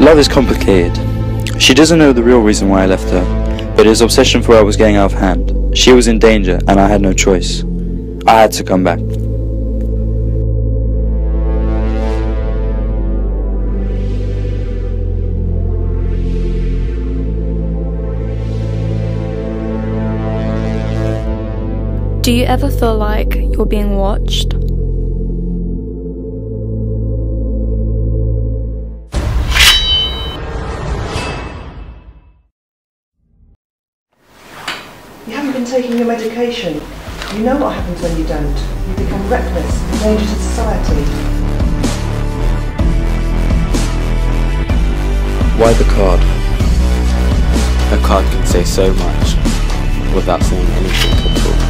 Love is complicated. She doesn't know the real reason why I left her, but his obsession for her was getting out of hand. She was in danger, and I had no choice. I had to come back. Do you ever feel like you're being watched? You haven't been taking your medication. You know what happens when you don't. You become reckless, a danger to society. Why the card? A card can say so much without saying anything at all.